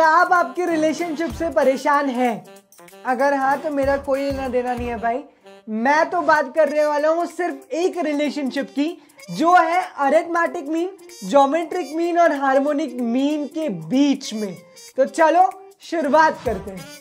क्या आप आपकी रिलेशनशिप से परेशान हैं? अगर हाँ तो मेरा कोई लेना देना नहीं है भाई। मैं तो बात करने वाला हूँ सिर्फ़ एक रिलेशनशिप की, जो है अरेथमेटिक मीन जोमेट्रिक मीन और हार्मोनिक मीन के बीच में। तो चलो, शुरुआत करते हैं।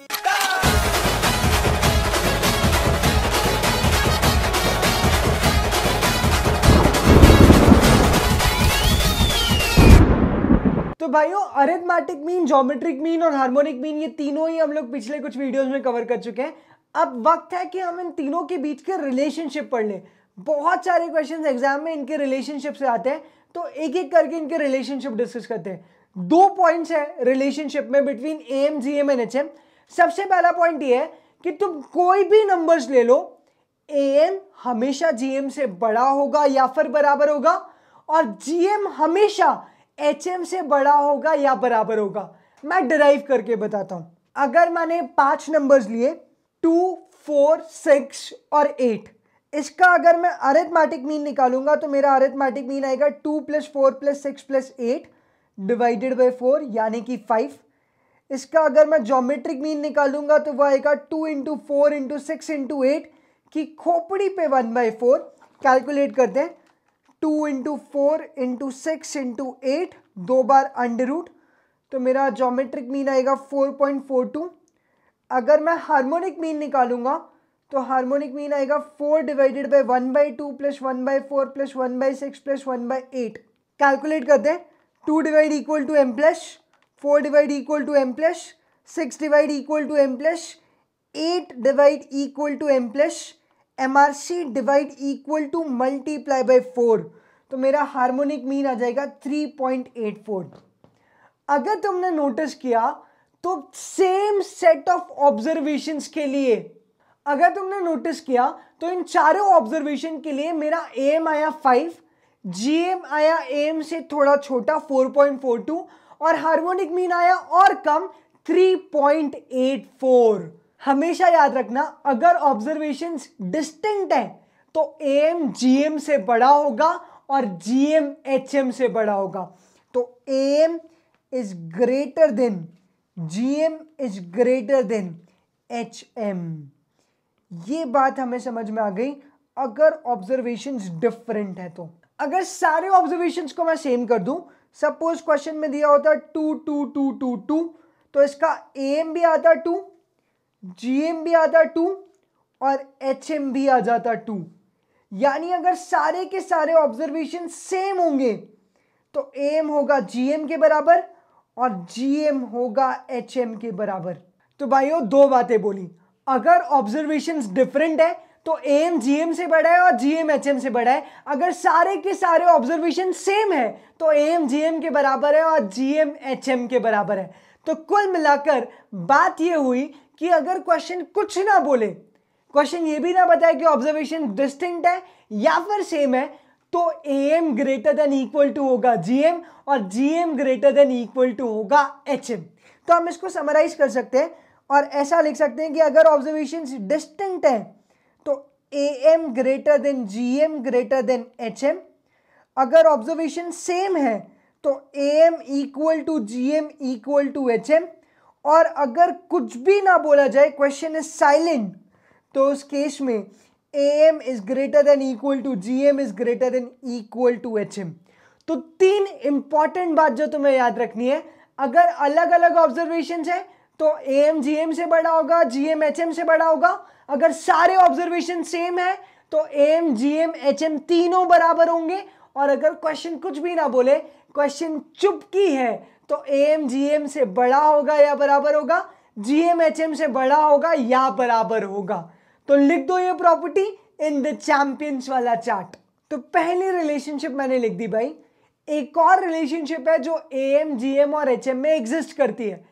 तो भाइयों अरिथमेटिक मीन जोमेट्रिक मीन और हार्मोनिक मीन ये तीनों ही हम लोग पिछले कुछ वीडियोस में कवर कर चुके हैं। अब वक्त है कि हम इन तीनों के बीच के रिलेशनशिप पढ़ लें। बहुत सारे क्वेश्चंस एग्ज़ाम में इनके रिलेशनशिप से आते हैं तो एक एक करके इनके रिलेशनशिप डिस्कस करते हैं। दो पॉइंट्स है रिलेशनशिप में between A M G M and H M सबसे पहला पॉइंट ये है कि तुम कोई भी नंबर्स ले लो ए एम हमेशा जी एम से बड़ा होगा या फिर बराबर होगा, और जी एम हमेशा एच एम से बड़ा होगा या बराबर होगा? मैं डिराइव करके बताता हूँ। अगर मैंने पाँच नंबर्स लिए टू फोर सिक्स और एट इसका अगर मैं अरिथमेटिक मीन निकालूँगा तो मेरा अरेथमेटिक मीन आएगा two plus four plus six plus eight divided by four यानी कि फाइव इसका अगर मैं जोमेट्रिक मीन निकालूँगा तो वह आएगा two into four into six into eight की खोपड़ी पे वन बाई फोर कैलकुलेट करते हैं। Two into four into six into eight, दो बार अंडर रूट तो मेरा जोमेट्रिक मीन आएगा फोर पॉइंट फोर टू अगर मैं हार्मोनिक मीन निकालूँगा तो हार्मोनिक मीन आएगा four divided by one by two plus one by four plus one by six plus one by eight calculate करते हैं। Two divide equal to M plus four divide equal to M plus six divide equal to M plus eight divide equal to M plus M R C divide equal to multiply by four तो मेरा harmonic mean आ जाएगा three point eight four अगर तुमने notice किया तो same set of observations के लिए। अगर तुमने नोटिस किया तो इन चारों ऑब्जर्वेशन के लिए मेरा एम आया फाइव जी एम आया एम से थोड़ा छोटा फोर पॉइंट फोर टू और हार्मोनिक मीन आया और कम थ्री पॉइंट एट फोर हमेशा याद रखना, अगर ऑब्जर्वेशन डिस्टिंक्ट है तो एम जीएम से बड़ा होगा और जीएम एचएम से बड़ा होगा। तो M is greater than GM is greater than H M ये बात हमें समझ में आ गई, अगर ऑब्जर्वेशंस डिफरेंट है तो। अगर सारे ऑब्जर्वेशंस को मैं सेम कर दूँ सपोज़ क्वेश्चन में दिया होता two two two two two तो इसका एम भी आता टू जीएम भी आता टू और एच एम भी आ जाता टू यानी अगर सारे के सारे ऑब्जर्वेशन सेम होंगे तो एम होगा जीएम के बराबर और जीएम होगा एचएम के बराबर. तो भाइयों, दो बातें बोली। अगर ऑब्जर्वेशन डिफरेंट है तो एम जीएम से बड़ा है और जीएम एचएम से बड़ा है. अगर सारे के सारे ऑब्जर्वेशन सेम है तो एम जीएम के बराबर है और जीएम एचएम के बराबर है. तो कुल मिलाकर बात यह हुई कि अगर क्वेश्चन कुछ ना बोले क्वेश्चन ये भी ना बताए कि ऑब्जर्वेशन डिस्टिंक्ट है या फिर सेम है तो A M greater than equal to होगा जी एम और G M greater than equal to होगा एच एम तो हम इसको समराइज कर सकते हैं और ऐसा लिख सकते हैं कि अगर ऑब्जर्वेशन डिस्टिंक्ट है तो A M greater than G M greater than H M अगर ऑब्जर्वेशन सेम है तो A M equal to G M equal to H M और अगर कुछ भी ना बोला जाए क्वेश्चन इज़ साइलेंट तो उस केस में am is greater than equal to gm is greater than to H M तो तीन इंपॉर्टेंट बात जो तुम्हें याद रखनी है, अगर अलग अलग ऑब्जर्वेशन है तो ए एम जी एम से बड़ा होगा जी एम एच एम से बड़ा होगा। अगर सारे ऑब्जर्वेशन सेम है तो A M G M H M तीनों बराबर होंगे। और अगर क्वेश्चन कुछ भी ना बोले क्वेश्चन चुपकी है तो एम जीएम से बड़ा होगा या बराबर होगा? जीएम एचएम से बड़ा होगा या बराबर होगा? तो लिख दो ये प्रॉपर्टी इन द चैंपियंस वाला चार्ट तो पहली रिलेशनशिप मैंने लिख दी भाई। एक और रिलेशनशिप है जो ए एम जी एम और एच एम में एग्जिस्ट करती है।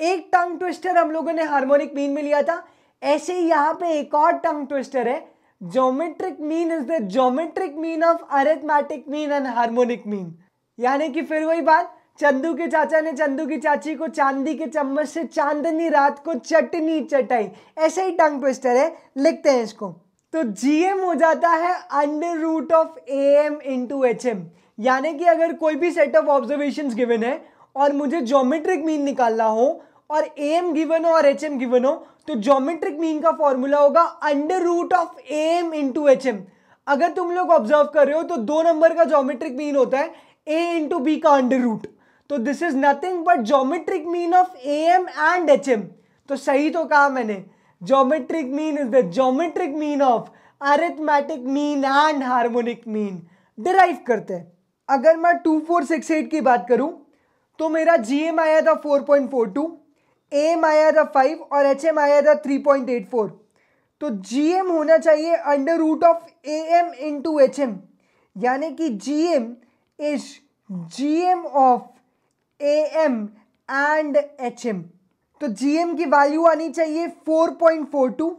एक टंग ट्विस्टर हम लोगों ने हार्मोनिक मीन में लिया था। ऐसे ही यहाँ पे एक और टंग ट्विस्टर है। Geometric mean is the geometric mean of arithmetic mean and harmonic mean यानी कि फिर वही बात चंदू के चाचा ने चंदू की चाची को चांदी के चम्मच से चांदनी रात को चटनी चटाई। ऐसे ही टंग ट्विस्टर है, लिखते हैं इसको। तो जीएम हो जाता है under root of A M into H M यानी कि अगर कोई भी सेट ऑफ़ ऑब्जर्वेशन गिवन है और मुझे जोमेट्रिक मीन निकालना हो और ए एम गिवन हो और एच एम गिवन हो तो जोमेट्रिक मीन का फॉर्मूला होगा under root of A M into H M अगर तुम लोग ऑब्ज़र्व कर रहे हो तो दो नंबर का जोमेट्रिक मीन होता है ए इंटू बी का अंडर रूट तो this is nothing but geometric mean of A M and H M तो सही तो कहा मैंने। Geometric mean is the geometric mean of arithmetic mean and harmonic mean derive करते हैं। अगर मैं टू फोर सिक्स एट की बात करूँ तो मेरा जी एम आया था four point four two M आया था फाइव और एच एम आया था थ्री पॉइंट एट फोर तो जी एम होना चाहिए under root of A M into H M यानी कि G M is G M of A M and H M तो जी एम की वैल्यू आनी चाहिए फोर पॉइंट फोर टू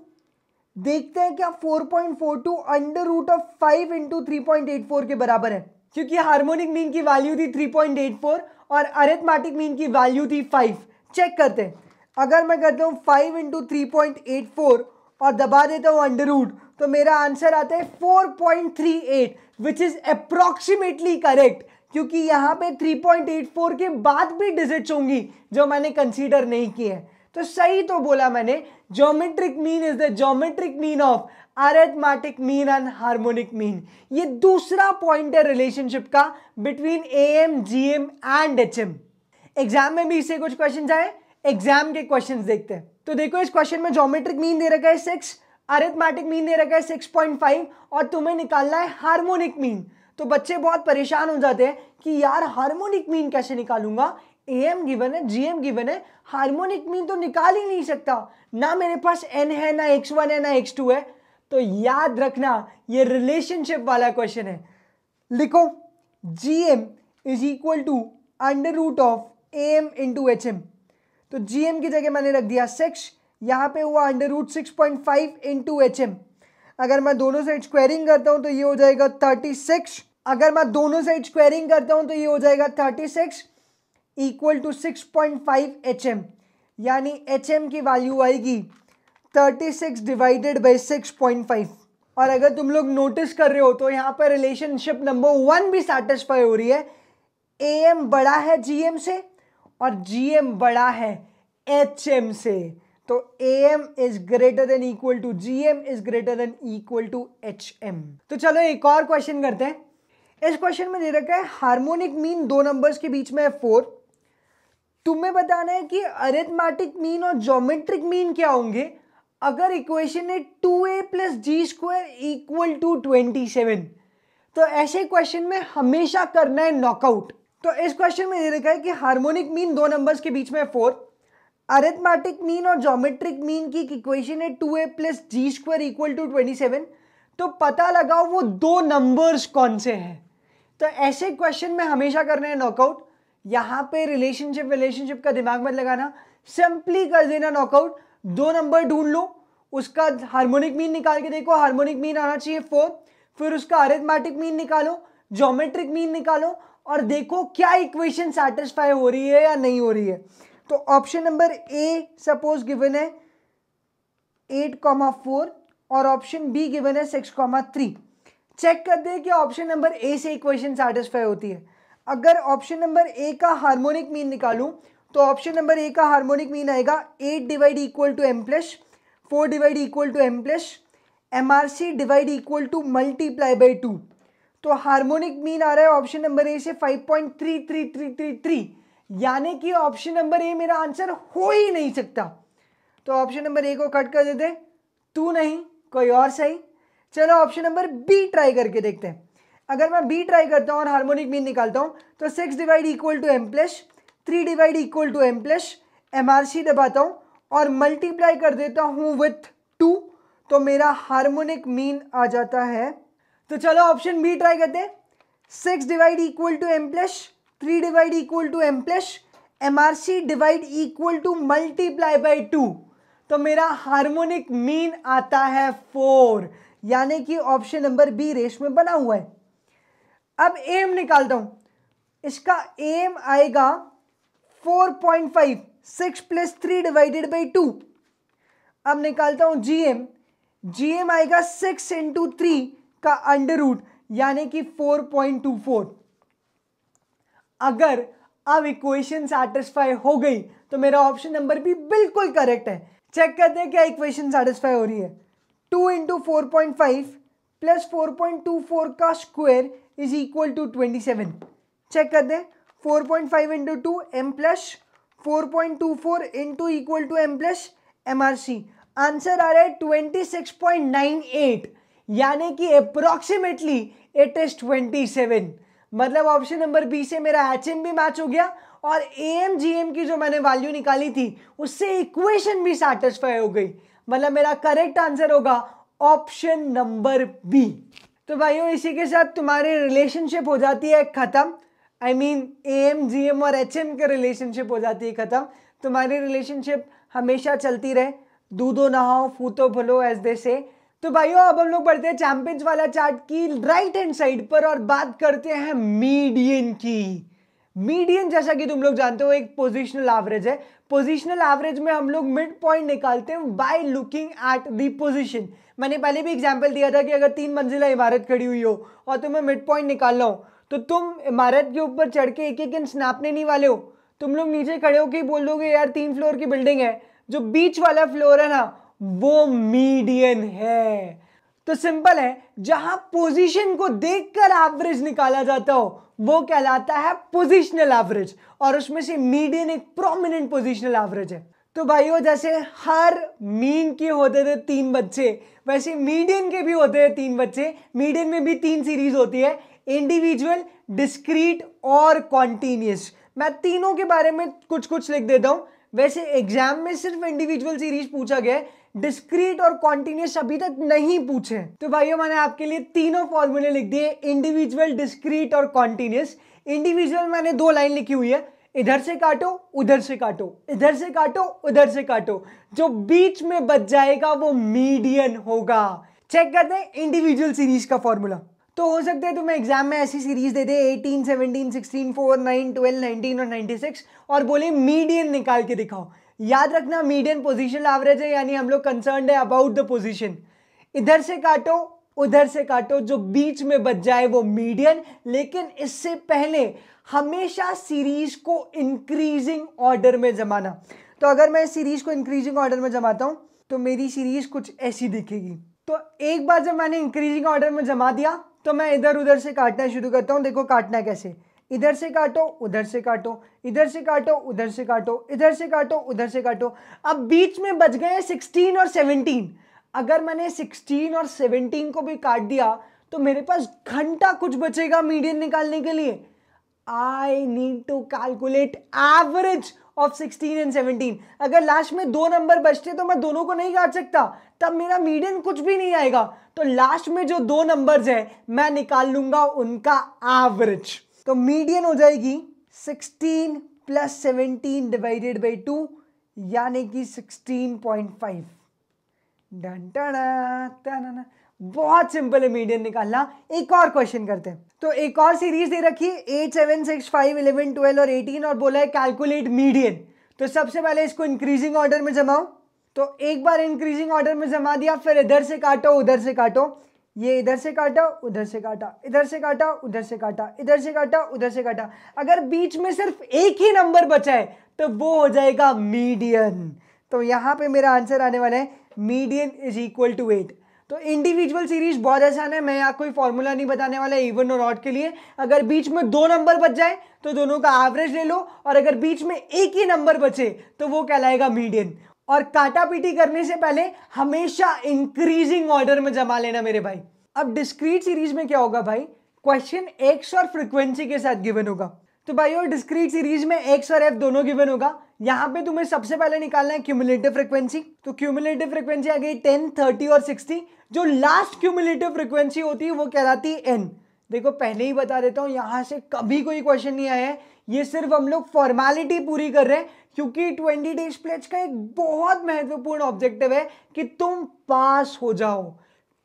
देखते हैं क्या four point four two under root of five into three point eight four के बराबर है। क्योंकि हार्मोनिक मीन की वैल्यू थी थ्री पॉइंट एट फोर और अरेथमेटिक मीन की वैल्यू थी फाइव चेक करते हैं। अगर मैं करता हूँ five into three point eight four और दबा देता हूँ अंडर रूट तो मेरा आंसर आता है four point three eight which is approximately correct क्योंकि यहाँ पे थ्री पॉइंट एट फोर के बाद भी डिजिट्स होंगी, जो मैंने कंसीडर नहीं किए हैं। तो सही तो बोला मैंने geometric mean is the geometric mean of arithmetic mean and harmonic mean ये दूसरा पॉइंट है रिलेशनशिप का between A M G M and H M exam में भी इससे कुछ क्वेश्चन आए एग्ज़ाम के क्वेश्चन देखते हैं। तो देखो इस क्वेश्चन में जोमेट्रिक मीन दे रखा है सिक्स अरिथमेटिक मीन दे रखा है सिक्स पॉइंट फाइव और तुम्हें निकालना है हार्मोनिक मीन तो बच्चे बहुत परेशान हो जाते हैं कि यार हार्मोनिक मीन कैसे निकालूँगा? ए एम गिवन है जी एम गिवन है। हार्मोनिक मीन तो निकाल ही नहीं सकता। ना मेरे पास एन है, ना एक्स वन है, ना एक्स टू है। तो याद रखना, ये रिलेशनशिप वाला क्वेश्चन है। लिखो G M is equal to under root of A M into H M तो जी एम की जगह मैंने रख दिया सिक्स यहाँ पे हुआ under root six point five into H M अगर मैं दोनों साइड स्क्वायरिंग करता हूँ तो ये हो जाएगा थर्टी सिक्स अगर मैं दोनों साइड स्क्वायरिंग करता हूँ तो ये हो जाएगा thirty six equal to six point five H M यानी एच एम की वैल्यू आएगी thirty six divided by six point five और अगर तुम लोग नोटिस कर रहे हो तो यहाँ पर रिलेशनशिप नंबर वन भी सेटिस्फाई हो रही है. ए एम बड़ा है जी एम से और जी एम बड़ा है एच एम से. तो A M is greater than equal to G M is greater than equal to H M तो चलो एक और क्वेश्चन करते हैं। इस क्वेश्चन में दे रखा है हार्मोनिक मीन दो नंबर्स के बीच में है फोर तुम्हें बताना है कि अरिथमेटिक मीन और जोमेट्रिक मीन क्या होंगे? अगर इक्वेशन है two A plus G square equal to twenty seven तो ऐसे क्वेश्चन में हमेशा करना है नॉकआउट तो इस क्वेश्चन में दे रखा है कि हार्मोनिक मीन दो नंबर्स के बीच में फोर अरिथमेटिक मीन और जोमेट्रिक मीन की इक्वेशन है two A plus G square equal to twenty seven तो पता लगाओ वो दो नंबर्स कौन से हैं? तो ऐसे क्वेश्चन में हमेशा करना है नॉकआउट यहाँ पे रिलेशनशिप रिलेशनशिप का दिमाग मत लगाना. सिंपली कर देना नॉकआउट दो नंबर ढूंढ लो. उसका हार्मोनिक मीन निकाल के देखो. हार्मोनिक मीन आना चाहिए फोर फिर उसका अरिथमेटिक मीन निकालो. जोमेट्रिक मीन निकालो. और देखो क्या इक्वेशन सेटिस्फाई हो रही है या नहीं हो रही है. तो option number A suppose given है एट कॉमा फोर और ऑप्शन बी गिवन है सिक्स कॉमा थ्री चेक कर दे कि ऑप्शन नंबर ए से इक्वेशन सेटिस्फाई होती है। अगर ऑप्शन नंबर ए का हार्मोनिक मीन निकालूं तो ऑप्शन नंबर ए का हार्मोनिक मीन आएगा eight divide equal to M plus four divide equal to M plus M R C divide equal to multiply by two तो harmonic mean आ रहा है option number A से five point three three three three three यानी कि option number ए मेरा answer हो ही नहीं सकता। तो ऑप्शन नंबर ए को कट कर देते तू नहीं, कोई और सही। चलो ऑप्शन नंबर बी ट्राई करके देखते हैं। अगर मैं बी ट्राई करता हूँ और हार्मोनिक मीन निकालता हूँ तो six divide equal to M plus three divide equal to M plus M R C दबाता हूँ और मल्टीप्लाई कर देता हूँ विथ टू तो मेरा हार्मोनिक मीन आ जाता है। तो चलो ऑप्शन बी ट्राई करते हैं। Six divide equal to M plus three divide equal to M plus M R C divide equal to multiply by two तो मेरा हार्मोनिक मीन आता है फोर यानी कि ऑप्शन नंबर बी रेस में बना हुआ है। अब एम निकालता हूँ। इसका एम आएगा 4.5 six plus three divided by two अब निकालता हूँ जीएम जीएम आएगा सिक्स इंटू थ्री का अंडर रूट यानी कि 4.24 अगर अब इक्वेशन सेटिस्फाई हो गई तो मेरा ऑप्शन नंबर भी बिल्कुल करेक्ट है। चेक करते हैं क्या इक्वेशन सेटिस्फाई हो रही है। Two into four point five plus four point two four का square is equal to twenty seven check करते हैं। Four point five into two M plus four point two four into equal to M plus M R C answer आ रहा है twenty six point nine eight यानी कि approximately it is twenty seven मतलब option number B से मेरा H भी match हो गया और ए एम जी एम की जो मैंने वैल्यू निकाली थी, उससे इक्वेशन भी सेटिस्फाई हो गई। मतलब मेरा करेक्ट आंसर होगा ऑप्शन नंबर बी तो भाइयों, इसी के साथ तुम्हारी रिलेशनशिप हो जाती है खत्म। I mean A M G M और एच एम के रिलेशनशिप हो जाती है खत्म। तुम्हारी रिलेशनशिप हमेशा चलती रहे। दूधो नहाओ, फूतो भलो एज दे से तो भाइयों, अब हम लोग बढ़ते हैं चैंपियंस वाला चार्ट की राइट हैंड साइड पर और बात करते हैं मीडियन की। मीडियन जैसा कि तुम लोग जानते हो, एक पोजिशनल एवरेज है। पोजिशनल एवरेज में हम लोग मिड पॉइंट निकालते हैं by looking at the position मैंने पहले भी एग्ज़ाम्पल दिया था कि अगर तीन मंजिला इमारत खड़ी हुई हो और तुम्हें मिड पॉइंट निकालना हो तो तुम इमारत के ऊपर चढ़ के एक एक इंच नापने नहीं वाले हो। तुम लोग नीचे खड़े होकर बोल दोगे, यार, तीन फ्लोर की बिल्डिंग है। जो बीच वाला फ्लोर है ना वो मीडियन है। तो सिंपल है, जहाँ पोजीशन को देखकर एवरेज निकाला जाता हो, वो कहलाता है पोजिशनल एवरेज और उसमें से मीडियन एक प्रोमिनेंट पोजिशनल एवरेज है। तो भाइयों, जैसे हर मीन के होते थे तीन बच्चे, वैसे मीडियन के भी होते थे तीन बच्चे। मीडियन में भी तीन सीरीज़ होती है इंडिविजुअल डिस्क्रीट और कॉन्टीन्यूस मैं तीनों के बारे में कुछ कुछ लिख देता हूँ। वैसे एग्ज़ाम में सिर्फ़ इंडिविजुअल सीरीज़ पूछा गया डिस्क्रीट और कॉन्टिन्यूस अभी तक नहीं पूछे। तो भाइयों मैंने आपके लिए तीनों फॉर्मूले लिख दिए। इंडिविजुअल डिस्क्रीट और कॉन्टिन्यूस इंडिविजुअल मैंने दो लाइन लिखी हुई है। इधर से काटो उधर से काटो। इधर से काटो उधर से काटो। जो बीच में बच जाएगा वो मीडियन होगा। चेक करते हैं इंडिविजुअल सीरीज़ का फॉर्मूला तो हो सकता है तुम्हें एग्ज़ाम में ऐसी सीरीज़ दे दे 18, 17, 16, 4, 9, 12, 19 और 96 और बोले मीडियन निकाल के दिखाओ। याद रखना मीडियन पोजीशन एवरेज है, यानी हम लोग कंसर्न है अबाउट द पोजीशन इधर से काटो, उधर से काटो, जो बीच में बच जाए वो मीडियन लेकिन इससे पहले हमेशा सीरीज़ को इंक्रीजिंग ऑर्डर में जमाना। तो अगर मैं सीरीज़ को इंक्रीजिंग ऑर्डर में जमाता हूँ तो मेरी सीरीज़ कुछ ऐसी दिखेगी। तो एक बार जब मैंने इंक्रीजिंग ऑर्डर में जमा दिया तो मैं इधर उधर से काटना शुरू करता हूँ। देखो, काटना कैसे? इधर से काटो, उधर से काटो, इधर से काटो, उधर से काटो, इधर से काटो, उधर से काटो। अब बीच में बच गए सिक्सटीन और सेवनटीन अगर मैंने सिक्सटीन और सेवनटीन को भी काट दिया तो मेरे पास घंटा कुछ बचेगा मीडियन निकालने के लिए। I need to calculate average of 16 and 17 अगर लास्ट में दो नंबर बचते तो मैं दोनों को नहीं काट सकता। तब मेरा मीडियन कुछ भी नहीं आएगा। तो लास्ट में जो दो नंबर्स है, मैं निकाल लूँगा उनका एवरेज तो मीडियन हो जाएगी 16 प्लस 17 डिवाइडेड बाई टू यानी कि 16.5 डन टना बहुत सिंपल है मीडियन निकालना। एक और क्वेश्चन करते हैं। तो एक और सीरीज़ दे रखी eight seven six five eleven twelve और एटीन और बोला है कैलकुलेट मीडियन तो सबसे पहले इसको इंक्रीजिंग ऑर्डर में जमाओ। तो एक बार इंक्रीजिंग ऑर्डर में जमा दिया, फिर इधर से काटो, उधर से काटो। ये इधर से काटा, उधर से काटा, इधर से काटा, उधर से काटा, इधर से काटा, उधर से काटा। अगर बीच में सिर्फ़ एक ही नंबर बचा है तो वो हो जाएगा मीडियन तो यहाँ पे मेरा आंसर आने वाला है median is equal to eight तो इंडिविजुअल सीरीज़ बहुत आसान है, मैं यहाँ कोई फॉर्मूला नहीं बताने वाला इवन और ऑट के लिए। अगर बीच में दो नंबर बच जाए तो दोनों का एवरेज ले लो, और अगर बीच में एक ही नंबर बचे तो वो कहलाएगा मीडियन और काटा पीटी करने से पहले हमेशा इंक्रीजिंग ऑर्डर में जमा लेना मेरे भाई। अब डिस्क्रीट सीरीज़ में क्या होगा भाई? क्वेश्चन एक्स और फ्रीक्वेंसी के साथ गिवन होगा। तो भाई और डिस्क्रीट सीरीज़ में एक्स और एफ़ दोनों गिवन होगा। यहाँ पे तुम्हें सबसे पहले निकालना है क्यूमुलेटिव फ्रीक्वेंसी तो क्यूमुलेटिव फ्रीक्वेंसी आ गई टेन थर्टी और सिक्सटी जो लास्ट क्यूमुलेटिव फ्रीक्वेंसी होती है, वो कहलाती है एन देखो, पहले ही बता देता हूँ, यहाँ से कभी कोई क्वेश्चन नहीं आया है। ये सिर्फ़ हम लोग फॉर्मेलिटी पूरी कर रहे हैं, क्योंकि ट्वेंटी डेज़ प्लेज का एक बहुत महत्वपूर्ण ऑब्जेक्टिव है कि तुम पास हो जाओ।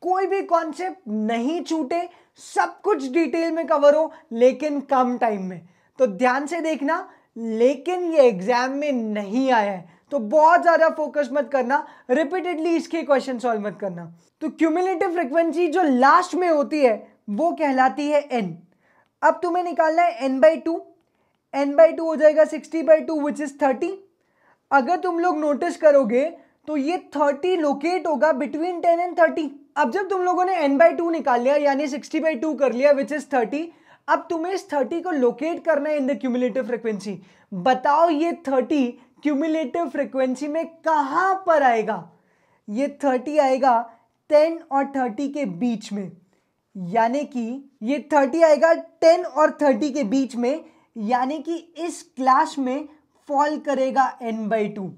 कोई भी कॉन्सेप्ट नहीं छूटे, सब कुछ डिटेल में कवर हो, लेकिन कम टाइम में। तो ध्यान से देखना, लेकिन ये एग्ज़ाम में नहीं आया है तो बहुत ज़्यादा फोकस मत करना रिपीटेडली इसके क्वेश्चन सॉल्व मत करना। तो क्यूमुलेटिव फ्रिक्वेंसी जो लास्ट में होती है, वो कहलाती है एन अब तुम्हें निकालना है N by two N by two हो जाएगा sixty by two which is thirty अगर तुम लोग नोटिस करोगे तो ये थर्टी लोकेट होगा बिटवीन टेन एंड थर्टी अब जब तुम लोगों ने एन बाई टू निकाल लिया, यानी सिक्सटी बाई टू कर लिया विच इज़ थर्टी अब तुम्हें इस थर्टी को लोकेट करना है इन द क्यूमुलेटिव फ्रिक्वेंसी बताओ ये थर्टी क्यूमुलेटिव फ्रिक्वेंसी में कहाँ पर आएगा? ये थर्टी आएगा टेन और थर्टी के बीच में. यानी कि ये थर्टी आएगा टेन और थर्टी के बीच में यानी कि इस क्लास में फॉल करेगा एन बाई टू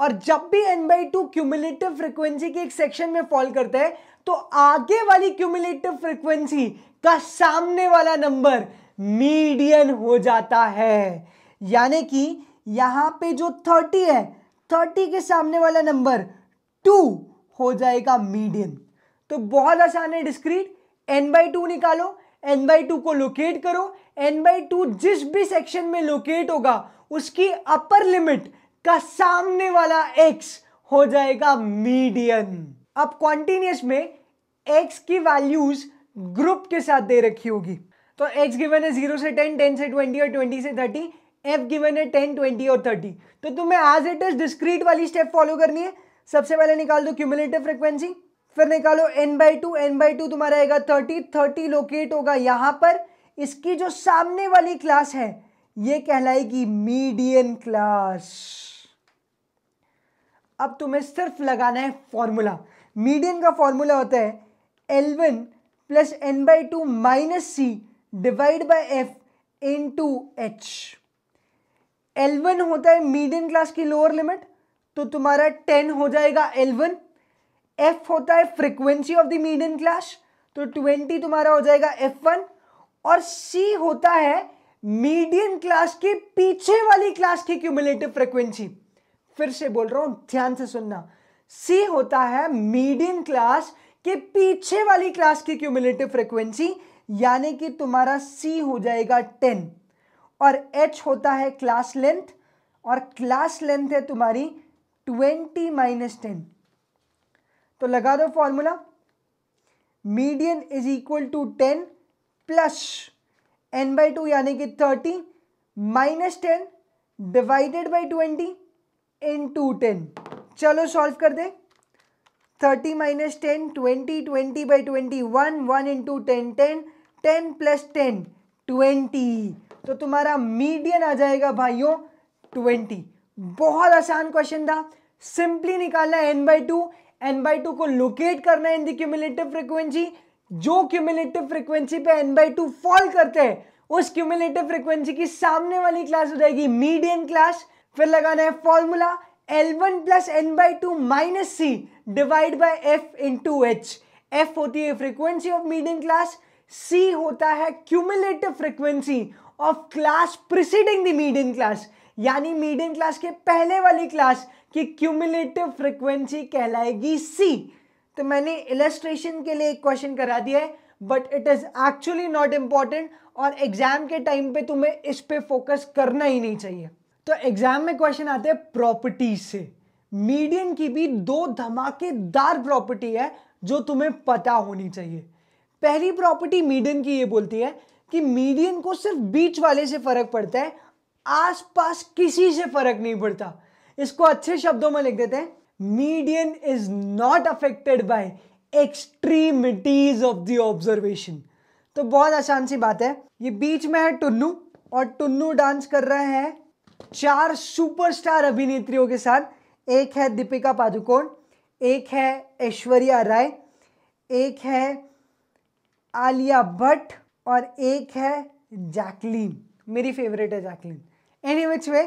और जब भी N by two cumulative frequency के एक सेक्शन में फॉल करता है तो आगे वाली क्यूमुलेटिव फ्रिक्वेंसी का सामने वाला नंबर मीडियन हो जाता है. यानी कि यहाँ पे जो थर्टी है थर्टी के सामने वाला नंबर टू हो जाएगा मीडियन तो बहुत आसान है डिस्क्रीट एन बाई टू निकालो एन बाई टू को लोकेट करो। एन बाई टू जिस भी सेक्शन में लोकेट होगा, उसकी अपर लिमिट का सामने वाला एक्स हो जाएगा मीडियन अब क्वांटिनियस में एक्स की वैल्यूज़ ग्रुप के साथ दे रखी होगी। तो एक्स गिवन है ज़ीरो से टेन टेन से ट्वेंटी और ट्वेंटी से थर्टी एफ़ गिवन है टेन ट्वेंटी और थर्टी तो तुम्हें एज इट इज़ डिस्क्रीट वाली स्टेप फॉलो करनी है। सबसे पहले निकाल दो क्यूमुलेटिव फ्रिक्वेंसी फिर निकालो N by two N by two तुम्हारा आएगा थर्टी थर्टी लोकेट होगा यहाँ पर। इसकी जो सामने वाली क्लास है, ये कहलाएगी मीडियन क्लास अब तुम्हें सिर्फ़ लगाना है फॉर्मूला मीडियन का फॉर्मूला होता है L one plus N by two minus C divide by F into H L one होता है मीडियन क्लास की लोअर लिमिट तो तुम्हारा टेन हो जाएगा एल वन एफ़ होता है frequency of the median class तो ट्वेंटी तुम्हारा हो जाएगा एफ़ वन और सी होता है मीडियन क्लास के पीछे वाली क्लास की क्यूमुलेटिव फ्रीक्वेंसी फिर से बोल रहा हूँ, ध्यान से सुनना। सी होता है मीडियन क्लास के पीछे वाली क्लास की क्यूमुलेटिव फ्रीक्वेंसी यानी कि तुम्हारा सी हो जाएगा टेन और एच होता है क्लास लेंथ और क्लास लेंथ है तुम्हारी ट्वेंटी माइनस टेन तो लगा दो formula median is equal to ten plus N by two यानी कि thirty minus ten divided by twenty into ten चलो सॉल्व कर दे. Thirty minus ten twenty twenty by twenty one one into ten ten ten plus ten twenty तो तुम्हारा median आ जाएगा भाइयों twenty बहुत आसान क्वेश्चन था. सिंपली निकालना N by two N by two को लोकेट करना है इन दी क्यूमुलेटिव फ्रीक्वेंसी जो क्यूमुलेटिव फ्रीक्वेंसी पे एन बाई टू फॉल करते हैं, उस क्यूमुलेटिव फ्रीक्वेंसी की सामने वाली क्लास हो जाएगी मीडियन क्लास फिर लगाना है formula L one plus N by two minus C divide by F into H F होती है frequency of medium class C होता है cumulative frequency of class preceding the medium class यानी मीडियम क्लास के पहले वाली क्लास की cumulative frequency कहलाएगी सी तो मैंने इलेस्ट्रेशन के लिए एक क्वेश्चन करा दिया है but it is actually not important और एग्ज़ाम के टाइम पे तुम्हें इस पे फोकस करना ही नहीं चाहिए। तो एग्ज़ाम में क्वेश्चन आते हैं प्रॉपर्टीज़ से। मीडियम की भी दो धमाकेदार प्रॉपर्टी है जो तुम्हें पता होनी चाहिए। पहली प्रॉपर्टी मीडियन की ये बोलती है कि मीडियन को सिर्फ़ बीच वाले से फ़र्क पड़ता है आसपास किसी से फ़र्क नहीं पड़ता। इसको अच्छे शब्दों में लिख देते हैं। Median is not affected by extremities of the observation तो बहुत आसान सी बात है। ये बीच में है टुन्नू, और टुन्नू डांस कर रहे हैं चार सुपरस्टार अभिनेत्रियों के साथ। एक है दीपिका पादुकोण, एक है ऐश्वर्या राय, एक है आलिया भट्ट, और एक है जैकलीन। मेरी फेवरेट है जैकलीन। एनी विच वे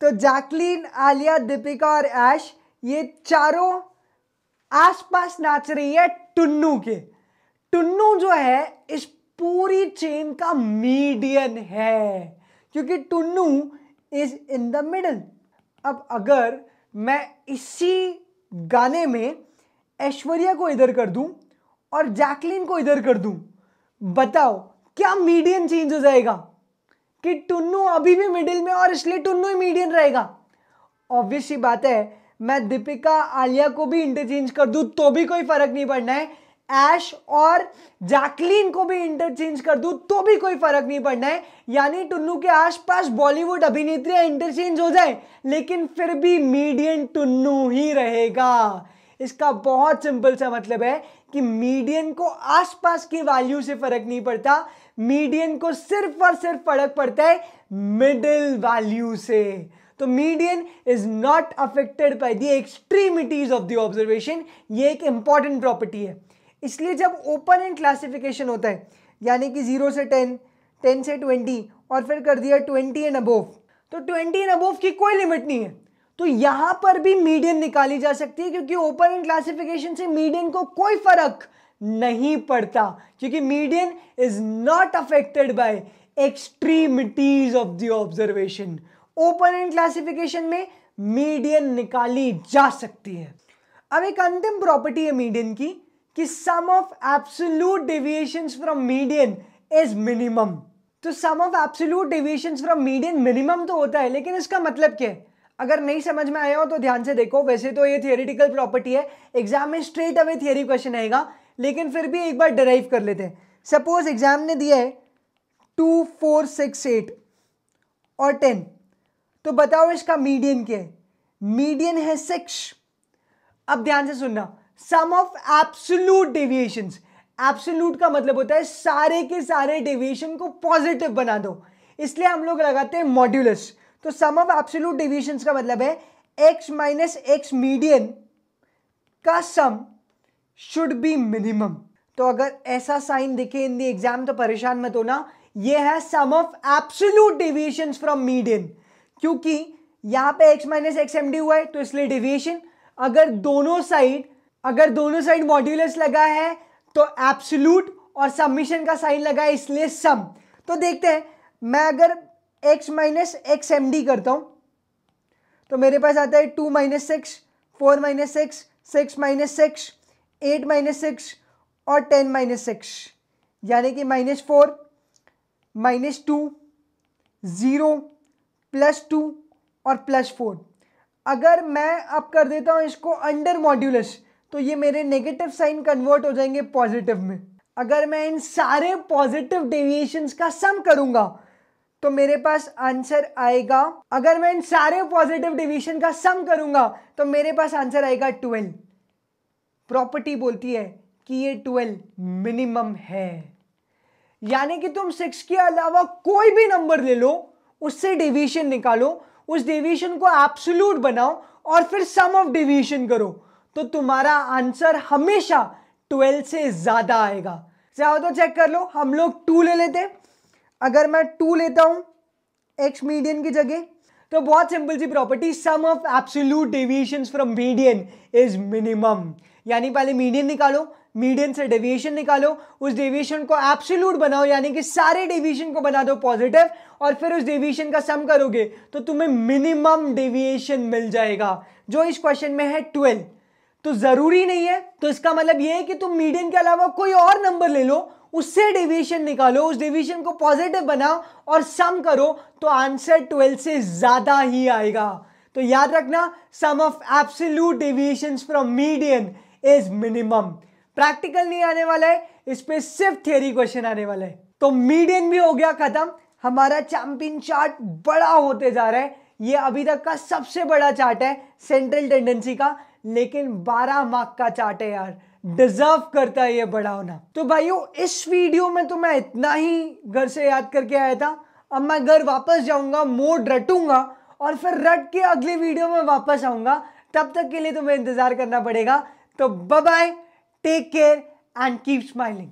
तो जैकलीन आलिया दीपिका और ऐश ये चारों आसपास नाच रही है टुन्नू के। टुन्नू जो है, इस पूरी चेन का मीडियन है। क्योंकि टुन्नू इज़ इन द मिडल अब अगर मैं इसी गाने में ऐश्वर्या को इधर कर दूँ और जैकलिन को इधर कर दूँ, बताओ, क्या मीडियन चेंज हो जाएगा? कि टुन्नू अभी भी मिडिल में और इसलिए टुन्नू ही मीडियन रहेगा। ऑब्वियस सी बात है, मैं दीपिका आलिया को भी इंटरचेंज कर दूँ तो भी कोई फ़र्क नहीं पड़ना है। ऐश और जैकलीन को भी इंटरचेंज कर दूँ तो भी कोई फ़र्क नहीं पड़ना है। यानी टुन्नू के आसपास बॉलीवुड अभिनेत्रियाँ इंटरचेंज हो जाए, लेकिन फिर भी मीडियन टुन्नू ही रहेगा। इसका बहुत सिंपल सा मतलब है कि मीडियन को आसपास की वैल्यू से फ़र्क नहीं पड़ता। मीडियन को सिर्फ़ और सिर्फ़ फ़र्क पड़ता है मिडिल वैल्यू से। तो median is not affected by the extremities of the observation ये एक इंपॉर्टेंट प्रॉपर्टी है। इसलिए जब ओपन एंड क्लासिफिकेशन होता है, यानी कि ज़ीरो से टेन टेन से ट्वेंटी और फिर कर दिया ट्वेंटी एंड अबोव तो ट्वेंटी एंड अबोव की कोई लिमिट नहीं है। तो यहाँ पर भी मीडियन निकाली जा सकती है, क्योंकि ओपन एंड क्लासिफिकेशन से मीडियन को कोई फ़र्क नहीं पड़ता, क्योंकि median is not affected by extremities of the observation open end classification में मीडियन निकाली जा सकती है। अब एक अंतिम प्रॉपर्टी है मीडियन की, कि sum of absolute deviations from median is minimum तो sum of absolute deviations from median minimum तो होता है, लेकिन इसका मतलब क्या है? अगर नहीं समझ में आया हो तो ध्यान से देखो, वैसे तो ये थियोरिटिकल प्रॉपर्टी है। एग्ज़ाम में स्ट्रेट अवे थियोरी क्वेश्चन आएगा। लेकिन फिर भी एक बार डराइव कर लेते हैं। सपोज़ एग्ज़ाम ने दिया है टू फोर सिक्स एट और टेन तो बताओ इसका मीडियन क्या है? मीडियन है सिक्स अब ध्यान से सुनना। Sum of absolute deviations absolute का मतलब होता है सारे के सारे डेविएशन को पॉजिटिव बना दो। इसलिए हम लोग लगाते हैं मॉड्यूलस तो सम ऑफ़ एब्सोल्यूट डेविएशंस का मतलब है एक्स माइनस एक्स मीडियन का सम शुड बी मिनिमम तो अगर ऐसा साइन दिखे इन दी एग्ज़ाम तो परेशान मत होना। ये है sum of absolute deviations from median क्योंकि यहाँ पे x minus X M D हुआ है तो इसलिए डेविएशन अगर दोनों साइड अगर दोनों साइड मॉड्यूलस लगा है तो एब्सोल्यूट और सबमिशन का साइन लगा है, इसलिए सम तो देखते हैं, मैं अगर x minus X M D करता हूँ तो मेरे पास आता है two minus six four minus six six minus six eight minus six और टेन माइनस सिक्स, यानी कि minus four, minus two, zero, plus two और प्लस फोर। अगर मैं अब कर देता हूँ इसको अंडर मॉड्यूलस तो ये मेरे नेगेटिव साइन कन्वर्ट हो जाएँगे पॉजिटिव में। अगर मैं इन सारे पॉजिटिव डेविएशंस का सम करूँगा तो मेरे पास आंसर आएगा। अगर मैं इन सारे पॉजिटिव डिवीज़न का सम करूँगा तो मेरे पास आंसर आएगा ट्वेल्व प्रॉपर्टी बोलती है कि ये ट्वेल्व मिनिमम है। यानी कि तुम सिक्स के अलावा कोई भी नंबर ले लो, उससे डिवीज़न निकालो, उस डिवीज़न को एब्सोल्यूट बनाओ और फिर सम ऑफ़ डिवीज़न करो तो तुम्हारा आंसर हमेशा ट्वेल्व से ज़्यादा आएगा। चाहो तो चेक कर लो, हम लोग टू ले लेते। अगर मैं टू लेता हूँ एक्स मीडियन की जगह तो बहुत simple C property sum of absolute deviation from median is minimum यानी पहले मीडियन निकालो मीडियन से डेविएशन निकालो, उस डेविएशन को एब्सोल्यूट बनाओ, यानी कि सारे डेविएशन को बना दो पॉजिटिव और फिर उस डेविएशन का सम करोगे तो तुम्हें मिनिमम डेविएशन मिल जाएगा। जो इस क्वेश्चन में है ट्वेल्व तो ज़रूरी नहीं है तो इसका मतलब यह है कि तुम मीडियन के अलावा कोई और नंबर ले लो उससे डेविएशन निकालो, उस डेविएशन को पॉजिटिव बनाओ और सम करो तो आंसर ट्वेल्व से ज़्यादा ही आएगा। तो याद रखना sum of absolute deviation from median is minimum practical नहीं आने वाला है, इस पे सिर्फ़ थियरी क्वेश्चन आने वाला है। तो मीडियन भी हो गया खत्म। हमारा चैंपियन चार्ट बड़ा होते जा रहा है। ये अभी तक का सबसे बड़ा चार्ट है सेंट्रल टेंडेंसी का। लेकिन 12 मार्क का चार्ट है यार। डिजर्व करता है ये बड़ा होना। तो भाइयों, इस वीडियो में तो मैं इतना ही घर से याद करके आया था। अब मैं घर वापस जाऊँगा मोड रटूँगा और फिर रट के अगले वीडियो में वापस आऊँगा। तब तक के लिए तुम्हें इंतज़ार करना पड़ेगा। तो bye take care and keep smiling